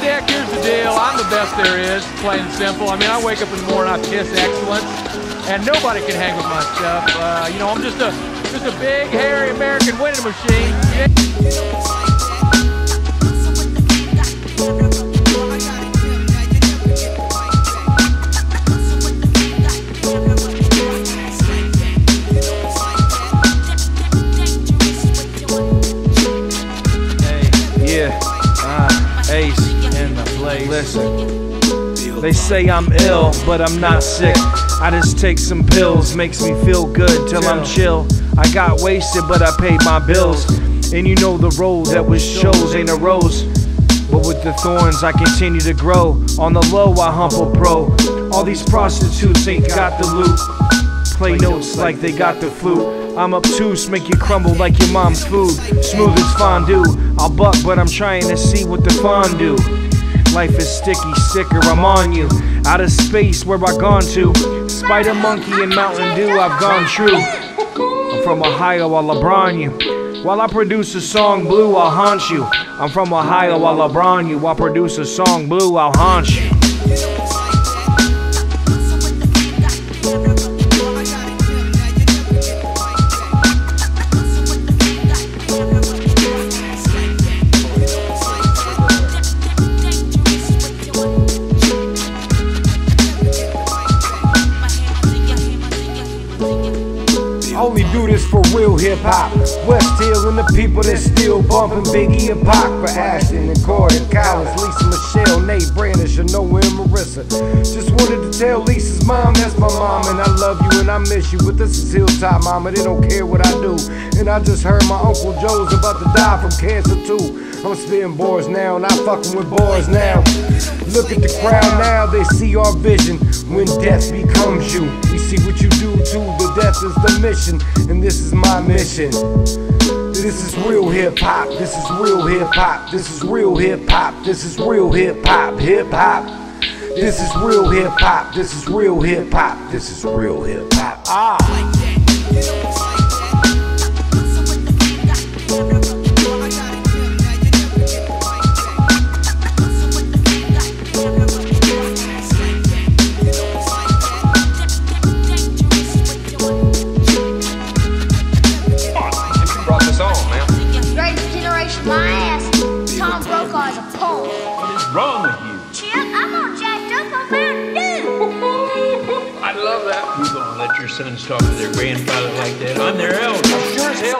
Here's the deal. I'm the best there is, plain and simple. I mean, I wake up in the morning, I kiss excellence, and nobody can hang with my stuff. Uh, you know, I'm just a just a big, hairy American winning machine. Yeah. Ace in the place. Listen, they say I'm ill, but I'm not sick. I just take some pills, makes me feel good till I'm chill. I got wasted, but I paid my bills. And you know the road that was shows ain't a rose. But with the thorns, I continue to grow. On the low, I humble pro. All these prostitutes ain't got the loot. Play notes like they got the flute. I'm obtuse, make you crumble like your mom's food. Smooth as fondue. I'll buck, but I'm trying to see what the fondue. Life is sticky, sicker, I'm on you. Out of space, where I gone to? Spider Monkey and Mountain Dew, I've gone true. I'm from Ohio, I'll LeBron you. While I produce a song blue, I'll haunt you. I'm from Ohio, I'll LeBron you. While I produce a song blue, I'll haunt you. Only do this for real hip hop. West Hill and the people that still bumping Biggie and Pac for Ashton and Gordon, Collins, Lisa Michelle, Nate Brandish, and Just wanted to tell Lisa's mom that's my mom, and I love you and I miss you. But this is Hilltop, mama. They don't care what I do. And I just heard my Uncle Joe's about to die from cancer too. I'm spitting bars now, not fucking with bars now. Look at the crowd now, they see our vision when death becomes you. We see what you do too, the death is the mission, and this is my mission. This is real hip hop, this is real hip hop, this is real hip hop, this is real hip hop, hip hop. This is real hip hop, this is real hip hop, this is real hip hop. Ah. You gonna let your sons talk to their grandfather like that? I'm their elder.